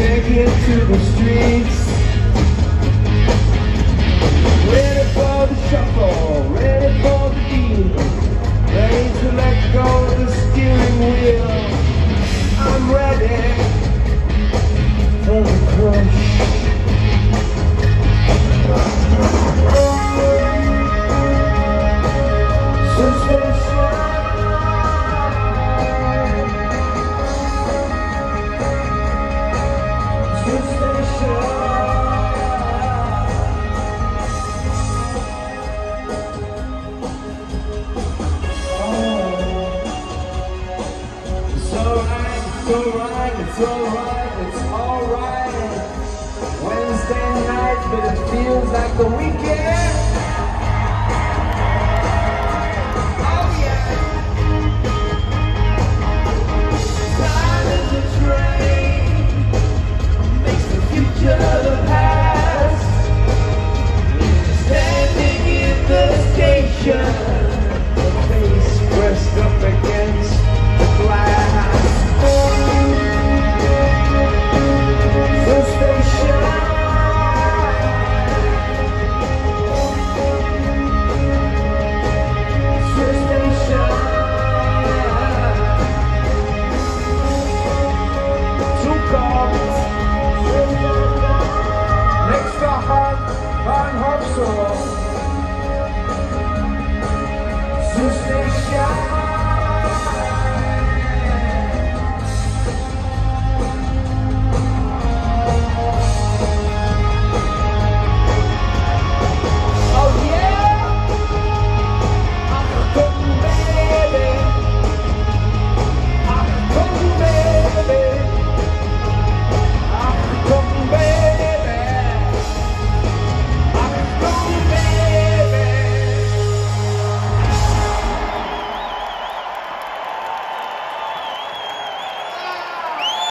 take it to the streets. Ready for the shuffle, ready for the beat Ready to let go of the skin but it feels like the weekend.